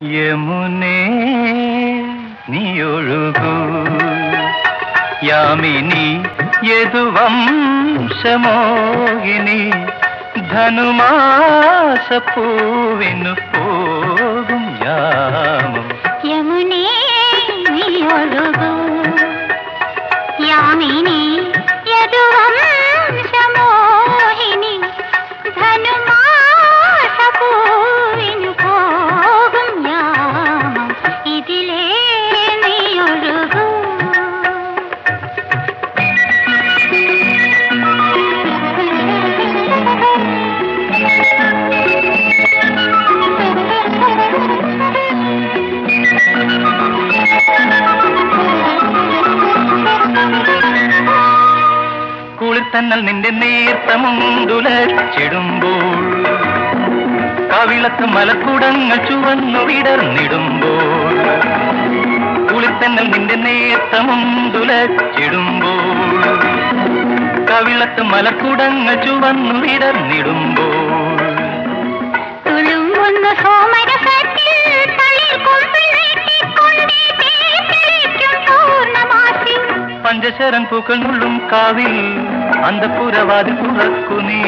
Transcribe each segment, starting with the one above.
ಯಮುನೆ ನಿಯೊಳುಗು ಯಾಮಿನಿ ಯದುವಂಶಮೋಗಿನಿ ಧನುಮಾಸ ಪೂವಿನು ಪೋಗುಂ ಯಾಮಂ ಯಮುನೆ ನಿಯೊಳುಗು ಯಾಮಿನಿ കുളിർത്തന്നൽ നിന്റെ നേർത്തമുണ്ടുലച്ചിടുമ്പോൾ കവിളത്ത് മലക്കുടങ്ങൾ ചുവന്നു വിടർന്നിടുമ്പോൾ. കുളിത്തന്നൽ നിന്റെ നേർത്തമുണ്ടുലച്ചിടുമ്പോൾ കവിളത്ത് മലക്കുടങ്ങൾ ചുവന്നു വിടർന്നിടുമ്പോൾ. பஞ்சசரம் பூக்கள் முள்ளும் காவில் அந்த புறவாதி புறக்குமே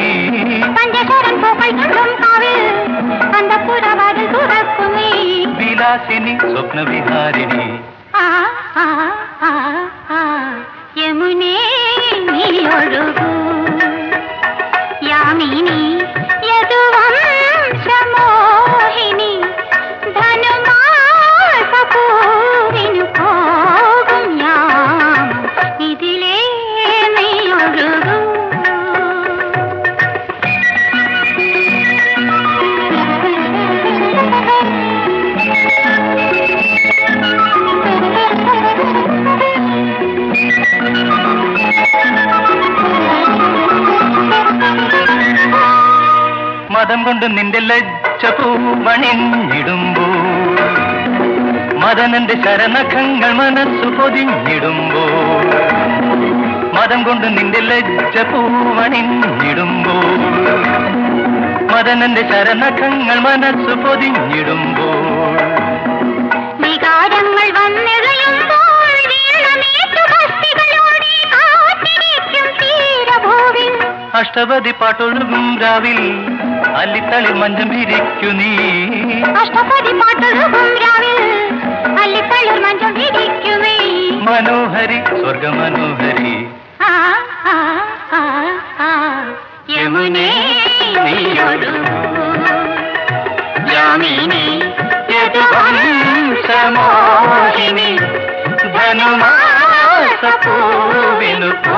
பஞ்சசரம் பூக்கள் காவில் அந்த புறவாதி புறக்குமே விலாசினி சொப்ன விகாரிணி யமுனே நீயோடு മതം കൊണ്ട് നിന്റെ ലജ്ജ പൂവണിഞ്ഞിടുമ്പോൾ മദനന്റെ ശരണഖങ്ങൾ മനസ്സു പൊതിഞ്ഞിടുമ്പോൾ മതം കൊണ്ട് നിന്റെ ലജ്ജ പൂവണിഞ്ഞിടുമ്പോൾ മദനന്റെ ശരണഖങ്ങൾ മനസ്സു പൊതിഞ്ഞിടുമ്പോൾ വികാരങ്ങൾ വന്നിറയുമ്പോൾ തീരഭൂവിൽ അഷ്ടപതി പാട്ടൊഴുകും രാവിൽ അല്ലിത്തളിൽ മഞ്ചം പിരിക്കു നീ അഷ്ടപതി പാട്ടൊഴുകും രാവിൽ അല്ലിത്തളിർ മഞ്ചം ഇരിക്കുമേ മനോഹരി സ്വർഗമനോഹരി ആ ആ ആ ആ യമുനേ നീയൊഴുകൂ യാമിനി യദുവംശമോഹിനി ധനുമാസപൂവിനു പോ